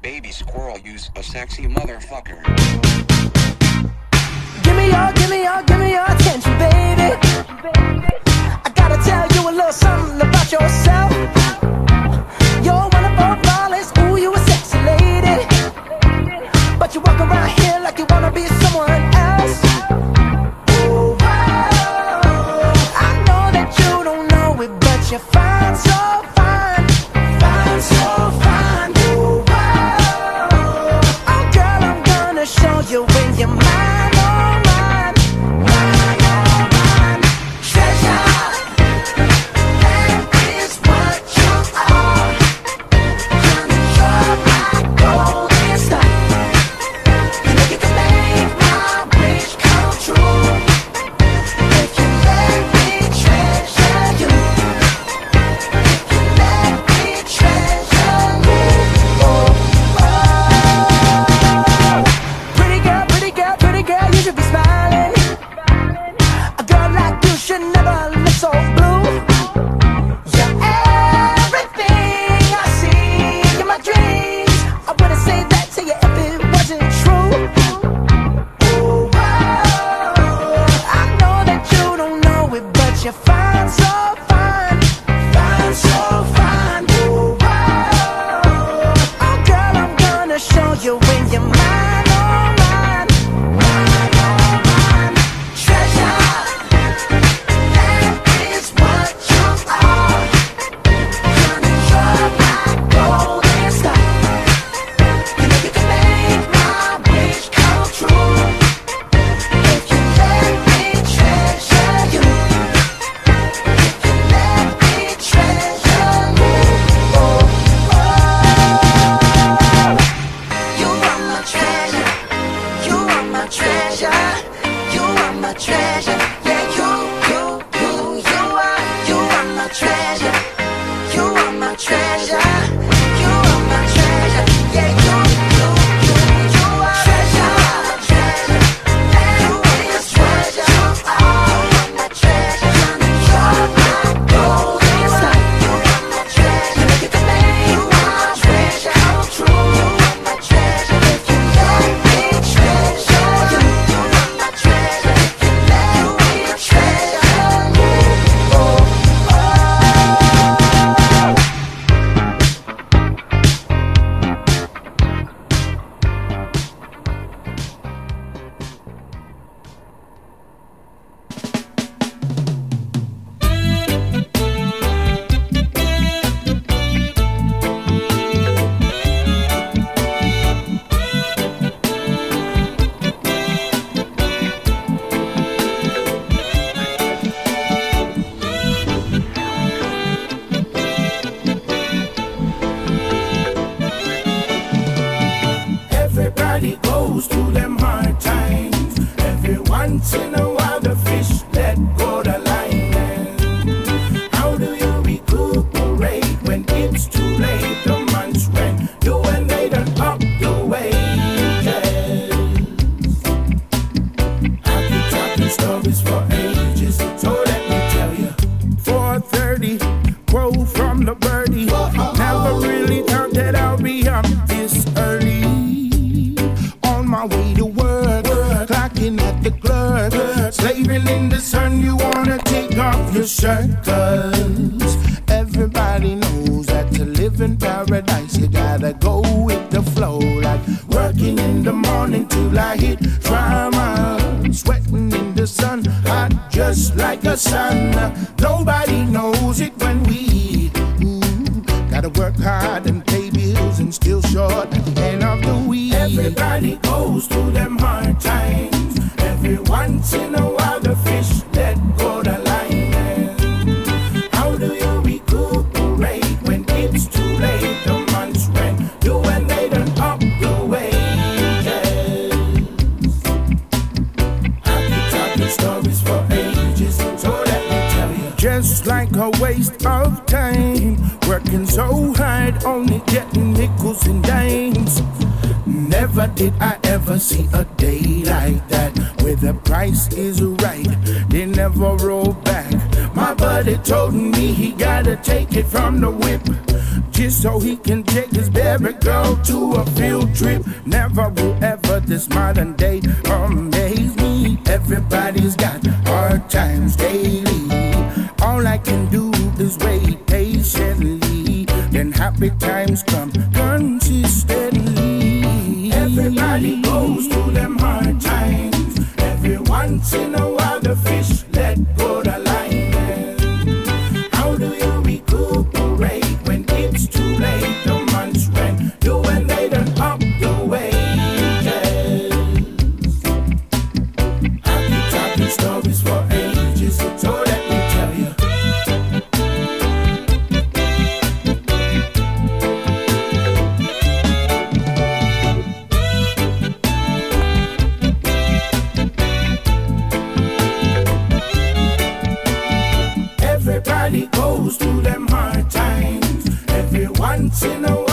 Baby squirrel use a sexy motherfucker. Give me your, give me your, give me your attention, baby. I gotta tell you a little something about yourself. You're one of our flawless, ooh, you a sexy lady. But you walk around here like you wanna be someone else. Ooh, wow. I know that you don't know it, but you're fine, so you treasure. My way to work, clocking at the clerk, slaving in the sun. You wanna take off your shirt, cause everybody knows that to live in paradise, you gotta go with the flow. Like working in the morning till I hit drama, sweating in the sun, hot just like a sun. Nobody knows it when we gotta work hard and pay bills and still short week. Everybody goes through them hard times. Every once in a while, the fish let go the line. How do you recuperate when it's too late? The month's rent, you and they done up the wages. I could stories for ages, so let me tell you. Just like a waste of time, working so hard, only getting nickels and dimes. Never did I ever see a day like that where the price is right. They never roll back. My buddy told me he gotta take it from the whip. just so he can take his baby girl to a field trip. Never will ever this modern day amaze me. Everybody's got hard times daily. All I can do is wait patiently. Then happy times come consistently. Everybody goes through them hard times. Every once in a goes to them hard times. Every once in a while.